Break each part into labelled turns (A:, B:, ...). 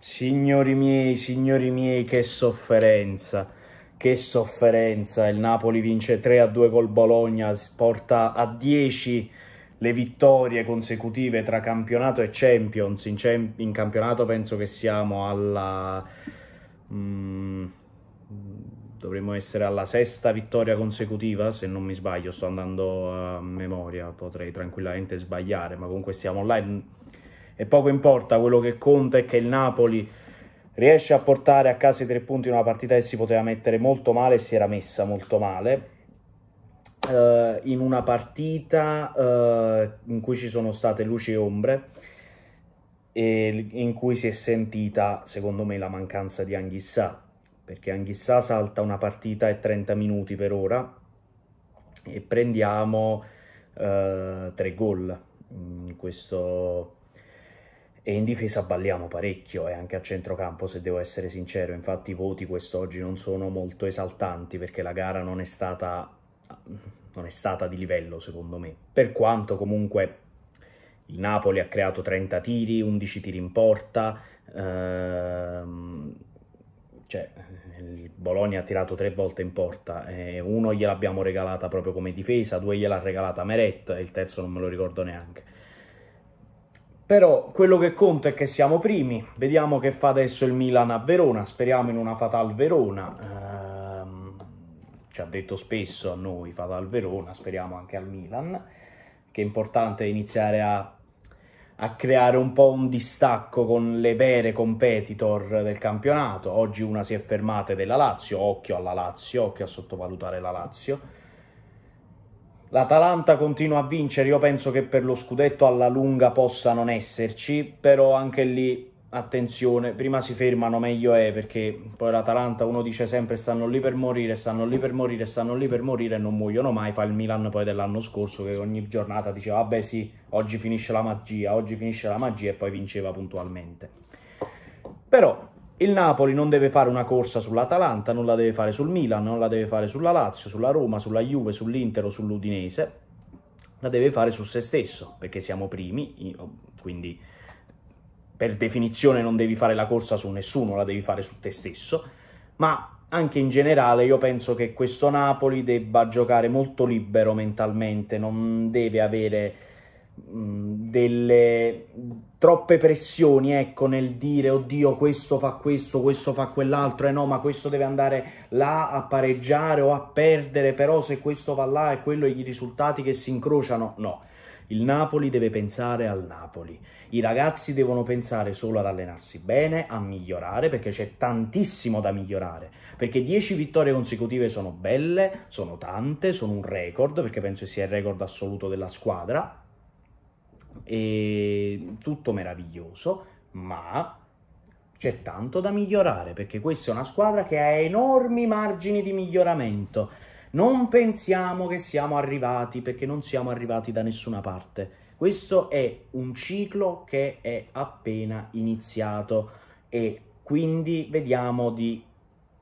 A: Signori miei, signori miei, che sofferenza, che sofferenza. Il Napoli vince 3 a 2 col Bologna, porta a 10 le vittorie consecutive tra campionato e Champions. In, cem- in campionato penso che siamo alla... Mm, dovremmo essere alla sesta vittoria consecutiva, se non mi sbaglio, sto andando a memoria, potrei tranquillamente sbagliare, ma comunque siamo là e poco importa, quello che conta è che il Napoli riesce a portare a casa i tre punti in una partita che si poteva mettere molto male e si era messa molto male. Uh, in una partita uh, in cui ci sono state luci e ombre e in cui si è sentita, secondo me, la mancanza di Anghissà, perché Anghissà salta una partita e 30 minuti per ora e prendiamo uh, tre gol in questo e in difesa balliamo parecchio e anche a centrocampo se devo essere sincero, infatti i voti quest'oggi non sono molto esaltanti perché la gara non è stata, non è stata di livello secondo me, per quanto comunque il Napoli ha creato 30 tiri, 11 tiri in porta, ehm, cioè il Bologna ha tirato tre volte in porta, eh, uno gliel'abbiamo regalata proprio come difesa, due gliel'ha regalata Meret e il terzo non me lo ricordo neanche. Però quello che conta è che siamo primi, vediamo che fa adesso il Milan a Verona, speriamo in una Fatal Verona, ehm, ci ha detto spesso a noi Fatal Verona, speriamo anche al Milan, che è importante iniziare a, a creare un po' un distacco con le vere competitor del campionato, oggi una si è fermata della Lazio, occhio alla Lazio, occhio a sottovalutare la Lazio, L'Atalanta continua a vincere, io penso che per lo scudetto alla lunga possa non esserci, però anche lì attenzione, prima si fermano meglio è perché poi l'Atalanta uno dice sempre stanno lì per morire, stanno lì per morire, stanno lì per morire e non muoiono mai, fa il Milan poi dell'anno scorso che ogni giornata diceva vabbè sì, oggi finisce la magia, oggi finisce la magia e poi vinceva puntualmente. Però il Napoli non deve fare una corsa sull'Atalanta, non la deve fare sul Milan, non la deve fare sulla Lazio, sulla Roma, sulla Juve, sull'Inter o sull'Udinese, la deve fare su se stesso, perché siamo primi, quindi per definizione non devi fare la corsa su nessuno, la devi fare su te stesso, ma anche in generale io penso che questo Napoli debba giocare molto libero mentalmente, non deve avere delle troppe pressioni, ecco, nel dire oddio questo fa questo, questo fa quell'altro, e eh no, ma questo deve andare là a pareggiare o a perdere, però se questo va là è quello i risultati che si incrociano, no. Il Napoli deve pensare al Napoli. I ragazzi devono pensare solo ad allenarsi bene, a migliorare, perché c'è tantissimo da migliorare. Perché 10 vittorie consecutive sono belle, sono tante, sono un record, perché penso sia il record assoluto della squadra e tutto meraviglioso, ma c'è tanto da migliorare perché questa è una squadra che ha enormi margini di miglioramento. Non pensiamo che siamo arrivati perché non siamo arrivati da nessuna parte. Questo è un ciclo che è appena iniziato e quindi vediamo di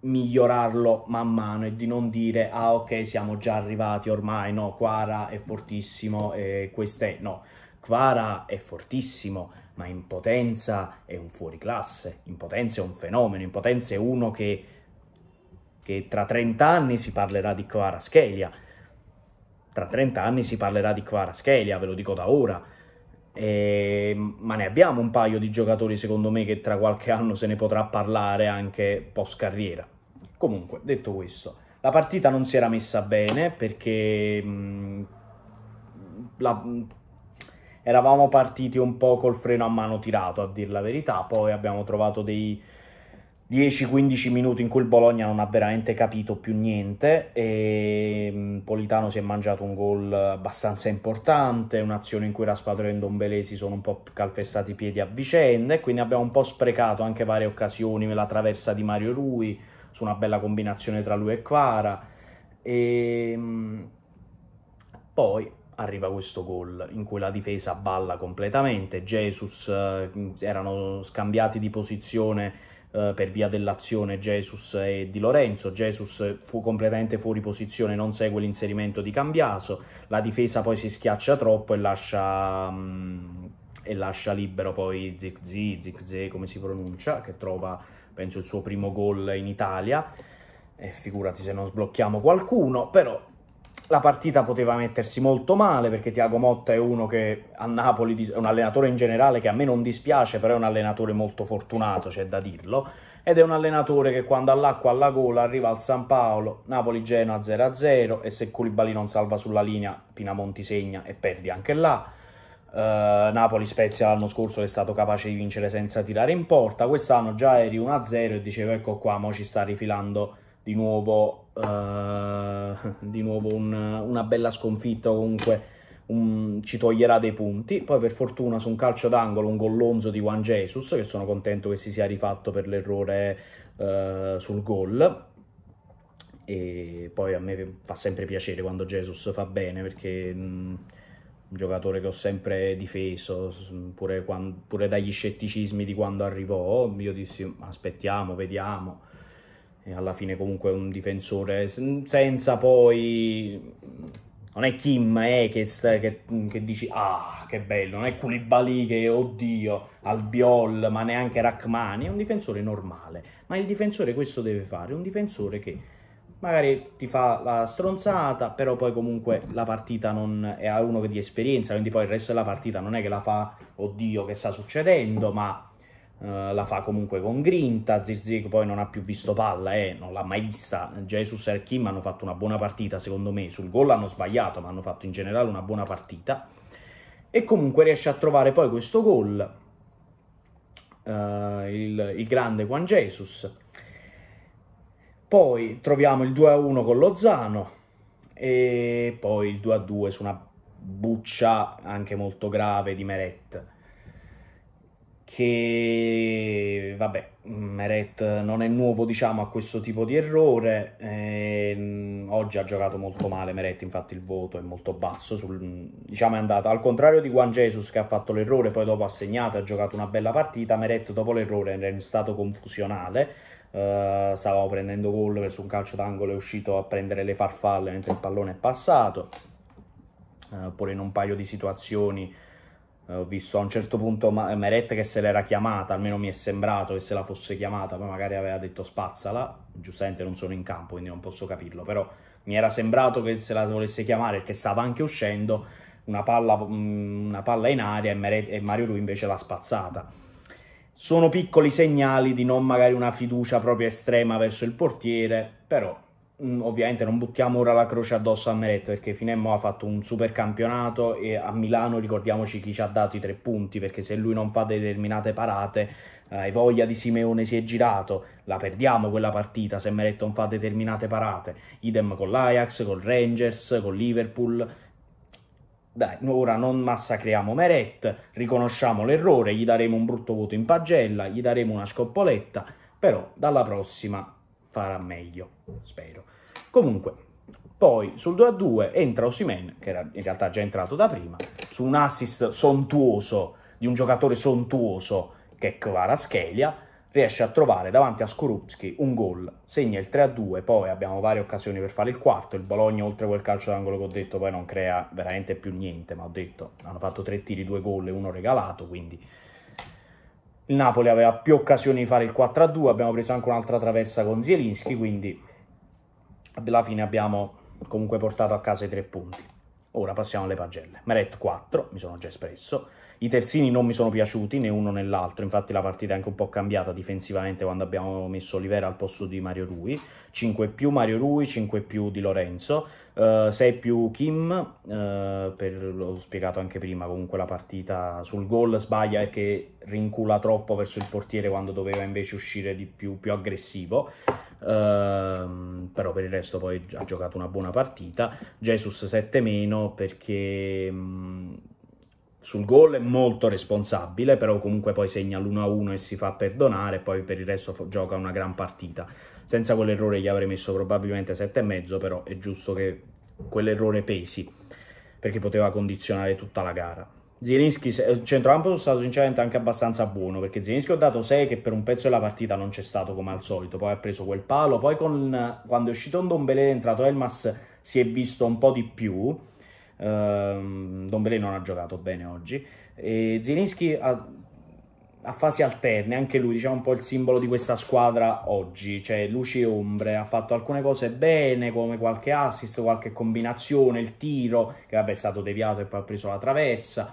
A: migliorarlo man mano e di non dire ah ok siamo già arrivati ormai no Quara è fortissimo e questo è no Kvara è fortissimo, ma in potenza è un fuoriclasse, in potenza è un fenomeno, in potenza è uno che, che tra 30 anni si parlerà di Kvara Schelia. Tra 30 anni si parlerà di Kvara Schelia, ve lo dico da ora. E, ma ne abbiamo un paio di giocatori, secondo me, che tra qualche anno se ne potrà parlare anche post carriera. Comunque, detto questo, la partita non si era messa bene perché mh, la, eravamo partiti un po' col freno a mano tirato, a dir la verità, poi abbiamo trovato dei 10-15 minuti in cui il Bologna non ha veramente capito più niente e mm, Politano si è mangiato un gol abbastanza importante, un'azione in cui Raspadro e Ndombele si sono un po' calpestati i piedi a vicenda e quindi abbiamo un po' sprecato anche varie occasioni, la traversa di Mario Rui su una bella combinazione tra lui e Quara e mm, poi arriva questo gol in cui la difesa balla completamente, Jesus eh, erano scambiati di posizione eh, per via dell'azione Jesus e Di Lorenzo, Jesus fu completamente fuori posizione, non segue l'inserimento di Cambiaso, la difesa poi si schiaccia troppo e lascia, mm, e lascia libero poi Zigzi, Zigze come si pronuncia, che trova penso il suo primo gol in Italia, e figurati se non sblocchiamo qualcuno, però la partita poteva mettersi molto male perché Tiago Motta è uno che a Napoli è un allenatore in generale che a me non dispiace, però è un allenatore molto fortunato, c'è da dirlo, ed è un allenatore che quando ha l'acqua alla gola arriva al San Paolo, Napoli-Genoa 0-0 e se Culibali non salva sulla linea Pinamonti segna e perdi anche là. Uh, Napoli-Spezia l'anno scorso è stato capace di vincere senza tirare in porta, quest'anno già eri 1-0 e dicevo ecco qua, mo ci sta rifilando di nuovo, uh, di nuovo un, una bella sconfitta comunque un, ci toglierà dei punti. Poi per fortuna su un calcio d'angolo un gollonzo di Juan Jesus, che sono contento che si sia rifatto per l'errore uh, sul gol. E poi a me fa sempre piacere quando Jesus fa bene perché mh, un giocatore che ho sempre difeso, pure, quando, pure dagli scetticismi di quando arrivò. Io dissi aspettiamo, vediamo e alla fine comunque un difensore senza poi non è Kim eh, che, che, che, dici ah che bello, non è Koulibaly che oddio, Albiol, ma neanche Rachmani, è un difensore normale, ma il difensore questo deve fare, un difensore che magari ti fa la stronzata, però poi comunque la partita non è uno che di esperienza, quindi poi il resto della partita non è che la fa oddio che sta succedendo, ma Uh, la fa comunque con grinta, Zirzig poi non ha più visto palla, eh, non l'ha mai vista, Jesus e Kim hanno fatto una buona partita secondo me, sul gol hanno sbagliato ma hanno fatto in generale una buona partita. E comunque riesce a trovare poi questo gol, uh, il, il, grande Juan Jesus, poi troviamo il 2-1 con Lozano e poi il 2-2 su una buccia anche molto grave di Meret che vabbè, Meret non è nuovo diciamo a questo tipo di errore, eh, oggi ha giocato molto male Meret, infatti il voto è molto basso, sul, diciamo è andato al contrario di Juan Jesus che ha fatto l'errore, poi dopo ha segnato e ha giocato una bella partita, Meret dopo l'errore era in stato confusionale, eh, stavamo prendendo gol verso un calcio d'angolo, è uscito a prendere le farfalle mentre il pallone è passato, eh, pure in un paio di situazioni ho visto a un certo punto Meret che se l'era chiamata, almeno mi è sembrato che se la fosse chiamata, poi magari aveva detto spazzala, giustamente non sono in campo quindi non posso capirlo, però mi era sembrato che se la volesse chiamare perché stava anche uscendo una palla, mm, una palla in aria e, Meret, e Mario Rui invece l'ha spazzata. Sono piccoli segnali di non magari una fiducia proprio estrema verso il portiere, però ovviamente non buttiamo ora la croce addosso a Meret perché Finemmo ha fatto un super campionato e a Milano ricordiamoci chi ci ha dato i tre punti perché se lui non fa determinate parate eh, hai voglia di Simeone si è girato la perdiamo quella partita se Meret non fa determinate parate. Idem con l'Ajax, con Rangers, con Liverpool. Dai, ora non massacriamo Meret, riconosciamo l'errore, gli daremo un brutto voto in pagella, gli daremo una scoppoletta, però dalla prossima farà meglio, spero. Comunque, poi sul 2-2 entra Osimen, che era in realtà già entrato da prima, su un assist sontuoso di un giocatore sontuoso che è Kvaratskhelia, riesce a trovare davanti a Skorupski un gol, segna il 3-2, poi abbiamo varie occasioni per fare il quarto, il Bologna oltre quel calcio d'angolo che ho detto poi non crea veramente più niente, ma ho detto hanno fatto tre tiri, due gol e uno regalato, quindi il Napoli aveva più occasioni di fare il 4-2, abbiamo preso anche un'altra traversa con Zielinski, quindi alla fine abbiamo comunque portato a casa i tre punti. Ora passiamo alle pagelle. Meret 4, mi sono già espresso. I terzini non mi sono piaciuti né uno né l'altro, infatti la partita è anche un po' cambiata difensivamente quando abbiamo messo Olivera al posto di Mario Rui. 5 più Mario Rui, 5 più di Lorenzo, uh, eh, 6 più Kim, uh, per, l'ho spiegato anche prima, comunque la partita sul gol sbaglia perché rincula troppo verso il portiere quando doveva invece uscire di più, più aggressivo. Uh, però per il resto poi ha giocato una buona partita. Jesus 7 meno perché... Mh, sul gol è molto responsabile, però comunque poi segna l'1-1 e si fa perdonare, poi per il resto gioca una gran partita. Senza quell'errore gli avrei messo probabilmente 7,5, però è giusto che quell'errore pesi, perché poteva condizionare tutta la gara. Zielinski, centrocampo è stato sinceramente anche abbastanza buono, perché Zielinski ho dato 6 che per un pezzo della partita non c'è stato come al solito, poi ha preso quel palo, poi con, quando è uscito un Dombele è entrato Elmas si è visto un po' di più, Uh, Dombele non ha giocato bene oggi. E Zielinski ha, a fasi alterne, anche lui diciamo un po' il simbolo di questa squadra oggi, cioè luci e ombre, ha fatto alcune cose bene come qualche assist, qualche combinazione, il tiro che vabbè è stato deviato e poi ha preso la traversa,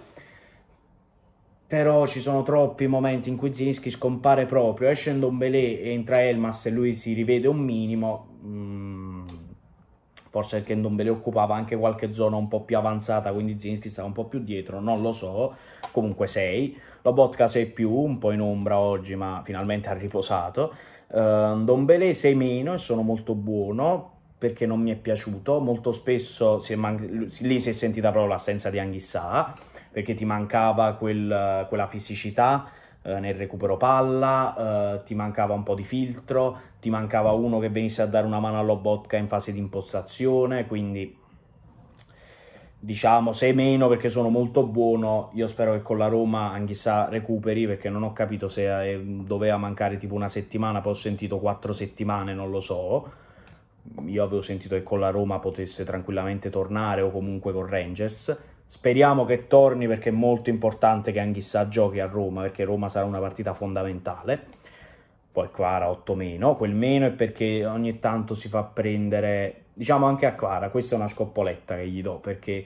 A: però ci sono troppi momenti in cui Zinischi scompare proprio, esce Ndombele entra Elmas e lui si rivede un minimo, mm, forse perché Ndombele occupava anche qualche zona un po' più avanzata, quindi Zinischi stava un po' più dietro, non lo so, comunque 6, Lobotka 6 più, un po' in ombra oggi ma finalmente ha riposato, uh, Ndombele 6 meno e sono molto buono, perché non mi è piaciuto, molto spesso si lì si è sentita proprio l'assenza di Anghissà, perché ti mancava quel, quella fisicità eh, nel recupero palla, eh, ti mancava un po' di filtro, ti mancava uno che venisse a dare una mano all'Obotka in fase di impostazione, quindi diciamo sei meno perché sono molto buono, io spero che con la Roma Anghissà recuperi perché non ho capito se doveva mancare tipo una settimana, poi ho sentito quattro settimane, non lo so, io avevo sentito che con la Roma potesse tranquillamente tornare o comunque con Rangers, Speriamo che torni perché è molto importante che Anghissà giochi a Roma, perché Roma sarà una partita fondamentale. Poi Quara 8 meno, quel meno è perché ogni tanto si fa prendere, diciamo anche a Quara, questa è una scoppoletta che gli do, perché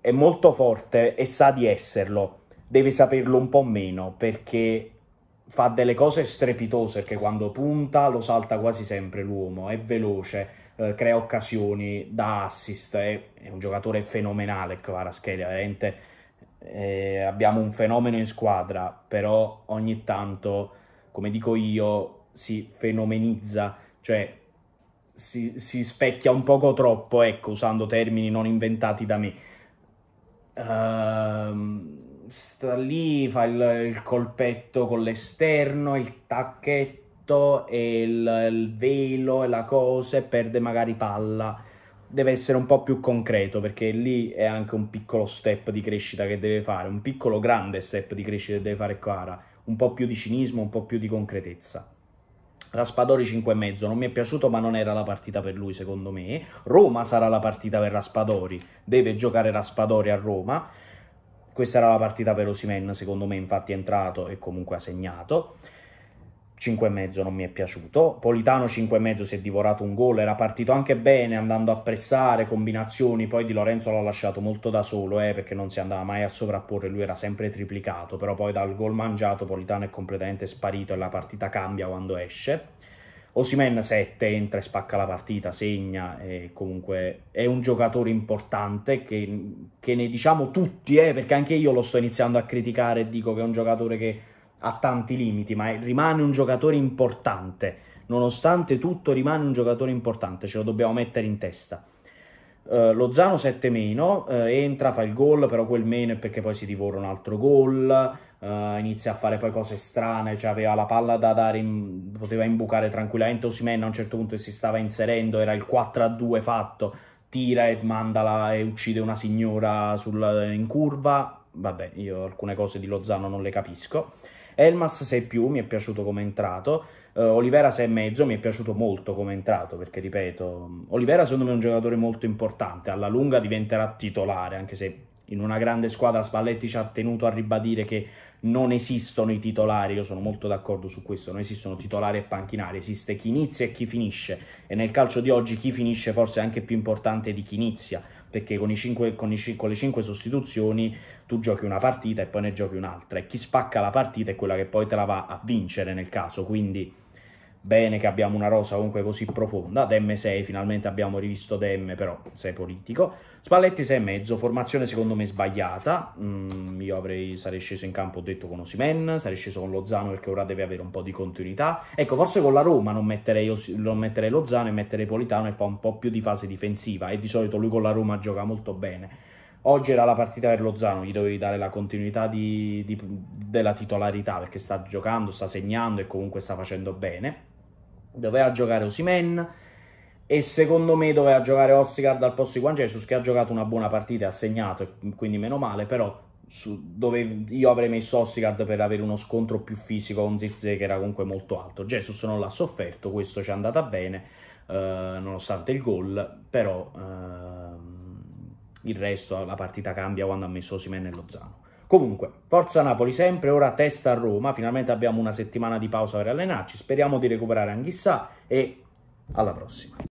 A: è molto forte e sa di esserlo, deve saperlo un po' meno, perché fa delle cose strepitose, perché quando punta lo salta quasi sempre l'uomo, è veloce, eh, crea occasioni, dà assist, è, è un giocatore fenomenale Kvaratskhelia, veramente eh, abbiamo un fenomeno in squadra, però ogni tanto, come dico io, si fenomenizza, cioè si, si specchia un poco troppo, ecco, usando termini non inventati da me. Uh, sta lì, fa il, il colpetto con l'esterno, il tacchetto e il, il velo e la cosa e perde magari palla. Deve essere un po' più concreto perché lì è anche un piccolo step di crescita che deve fare, un piccolo grande step di crescita che deve fare Quara, un po' più di cinismo, un po' più di concretezza. Raspadori 5,5 non mi è piaciuto ma non era la partita per lui secondo me. Roma sarà la partita per Raspadori, deve giocare Raspadori a Roma. Questa era la partita per Osimen secondo me infatti è entrato e comunque ha segnato. 5,5 non mi è piaciuto. Politano 5,5 si è divorato un gol, era partito anche bene andando a pressare, combinazioni, poi Di Lorenzo l'ha lasciato molto da solo eh, perché non si andava mai a sovrapporre, lui era sempre triplicato, però poi dal gol mangiato Politano è completamente sparito e la partita cambia quando esce. Osimen 7 entra e spacca la partita, segna e comunque è un giocatore importante che, che ne diciamo tutti, eh, perché anche io lo sto iniziando a criticare e dico che è un giocatore che ha tanti limiti, ma rimane un giocatore importante. Nonostante tutto rimane un giocatore importante, ce lo dobbiamo mettere in testa. Uh, Lozano 7 meno, uh, entra, fa il gol, però quel meno è perché poi si divora un altro gol, uh, inizia a fare poi cose strane, cioè aveva la palla da dare, in, poteva imbucare tranquillamente Osimen a un certo punto si stava inserendo, era il 4-2 fatto, tira e mandala e uccide una signora sul, in curva, vabbè, io alcune cose di Lozano non le capisco. Elmas 6 più, mi è piaciuto come entrato. Uh, Olivera 6 mezzo, mi è piaciuto molto come entrato, perché ripeto, Olivera secondo me è un giocatore molto importante, alla lunga diventerà titolare, anche se in una grande squadra Spalletti ci ha tenuto a ribadire che non esistono i titolari, io sono molto d'accordo su questo, non esistono titolari e panchinari, esiste chi inizia e chi finisce e nel calcio di oggi chi finisce forse è anche più importante di chi inizia, perché con, cinque, con, i, con le 5 sostituzioni tu giochi una partita e poi ne giochi un'altra. E chi spacca la partita è quella che poi te la va a vincere nel caso, quindi bene che abbiamo una rosa comunque così profonda, Demme 6, finalmente abbiamo rivisto Demme, però sei politico, Spalletti 6,5, formazione secondo me sbagliata, mm, io avrei, sarei sceso in campo, ho detto con Osimen, sarei sceso con Lozano perché ora deve avere un po' di continuità, ecco forse con la Roma non metterei, non metterei Lozano e metterei Politano e fa un po' più di fase difensiva e di solito lui con la Roma gioca molto bene. Oggi era la partita per Lozano, gli dovevi dare la continuità di, di, della titolarità perché sta giocando, sta segnando e comunque sta facendo bene doveva giocare Osimen e secondo me doveva giocare Ossigard al posto di Juan Jesus che ha giocato una buona partita, ha segnato, quindi meno male, però su, dove io avrei messo Ossigard per avere uno scontro più fisico con Zirze che era comunque molto alto. Jesus non l'ha sofferto, questo ci è andata bene, eh, nonostante il gol, però eh, il resto la partita cambia quando ha messo Osimhen e Lozano. Comunque, forza Napoli sempre, ora testa a Roma, finalmente abbiamo una settimana di pausa per allenarci, speriamo di recuperare Anghissà e alla prossima.